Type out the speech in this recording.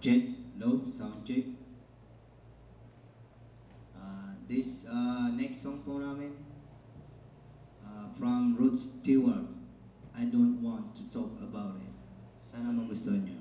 Check, low, sound check. Uh, this uh, next song for Ramen uh, from Rod Stewart. I don't want to talk about it. Sana magustuhan nyo.